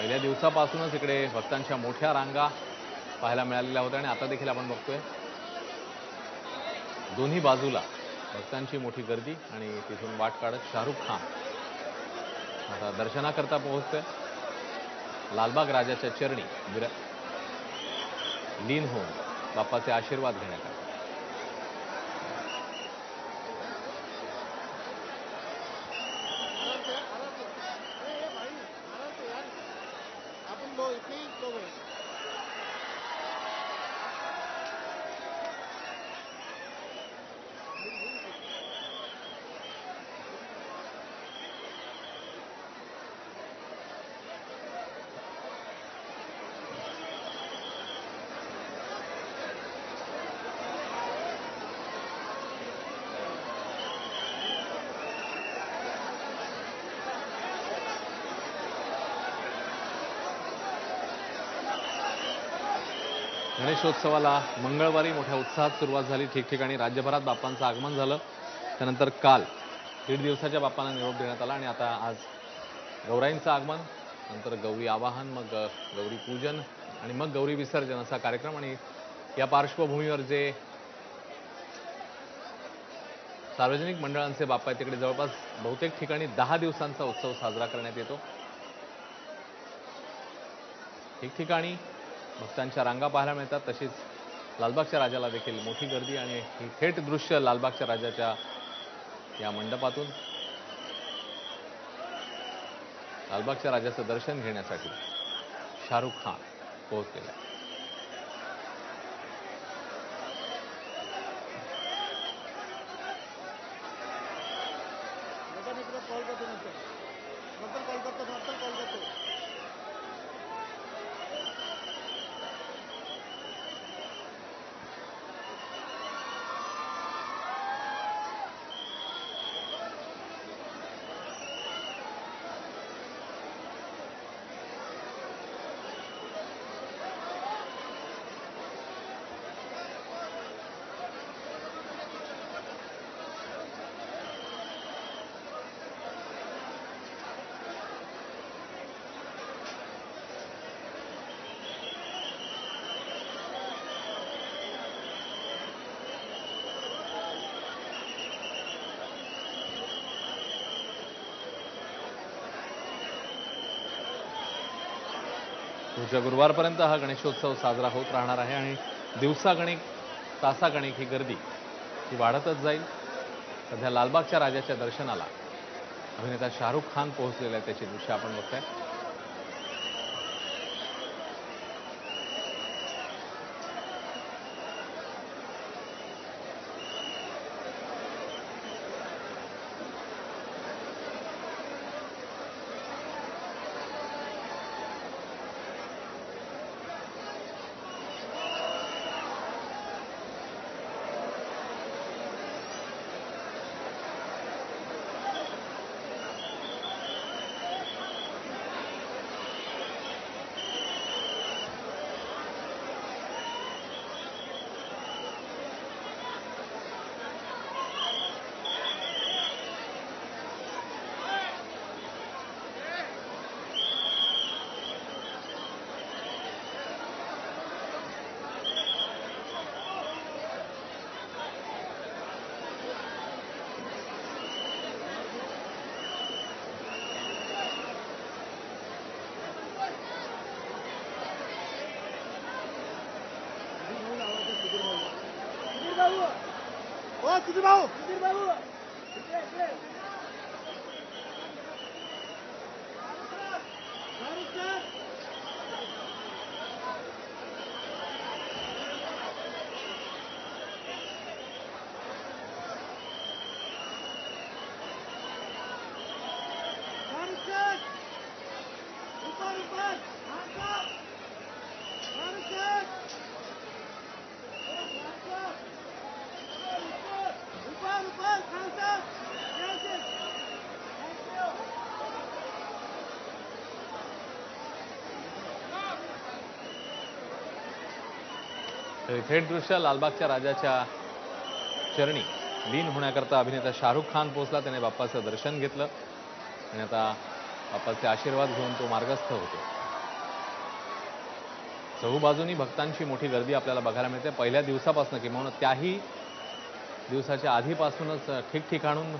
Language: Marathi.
पहिल्या दिवसापासूनच इकडे भक्तांच्या मोठ्या रांगा पाहायला मिळालेल्या होत्या आणि आता देखील आपण बघतोय. दोन्ही बाजूला भक्तांची मोठी गर्दी आणि तिथून वाट काढत शाहरुख खान. आता दर्शनाकरता पोहोचतोय. लालबाग राजाच्या चरणी लीन होऊन बाप्पाचे आशीर्वाद घेण्यात आले गणेशोत्सवाला मंगळवारी मोठ्या उत्साहात सुरुवात झाली. ठिकठिकाणी राज्यभरात बाप्पांचं आगमन झालं. त्यानंतर काल दीड दिवसाच्या बाप्पांना निरोप देण्यात आला आणि आता आज गौराईंचं आगमन नंतर गौरी आवाहन मग गौरी पूजन आणि मग गौरी विसर्जन असा कार्यक्रम आणि या पार्श्वभूमीवर जे सार्वजनिक मंडळांचे बाप्पा आहेत तिकडे जवळपास बहुतेक ठिकाणी दहा दिवसांचा उत्सव साजरा करण्यात येतो. ठिकठिकाणी भक्तांच्या रांगा पाहायला मिळतात. तशीच लालबागच्या राजाला देखील मोठी गर्दी आणि ही थेट दृश्य लालबागच्या राजाच्या या मंडपातून. लालबागच्या राजाचं दर्शन घेण्यासाठी शाहरुख खान पोहोचलेला आहे कॉल करतो नंतर. नंतर कॉल करतो नंतर कॉल करतो. पुढच्या गुरुवारपर्यंत हा गणेशोत्सव साजरा होत राहणार आहे आणि दिवसागणिक तासागणिक ही गर्दी ही वाढतच जाईल. सध्या लालबागच्या राजाच्या दर्शनाला अभिनेता शाहरुख खान पोहोचलेला आहे त्याची दृश्य आपण बघताय. bawa. Wah, tujuh bawa. Tujuh bawa. तर थेट दृश्य लालबागच्या राजाच्या चरणी लीन होण्याकरता अभिनेता शाहरुख खान पोहोचला. त्याने बाप्पाचं दर्शन घेतलं आणि आता बाप्पाचे आशीर्वाद घेऊन तो मार्गस्थ होतो. चहूबाजूनी भक्तांची मोठी गर्दी आपल्याला बघायला मिळते. पहिल्या दिवसापासून किंवा त्याही दिवसाच्या आधीपासूनच ठिकठिकाणून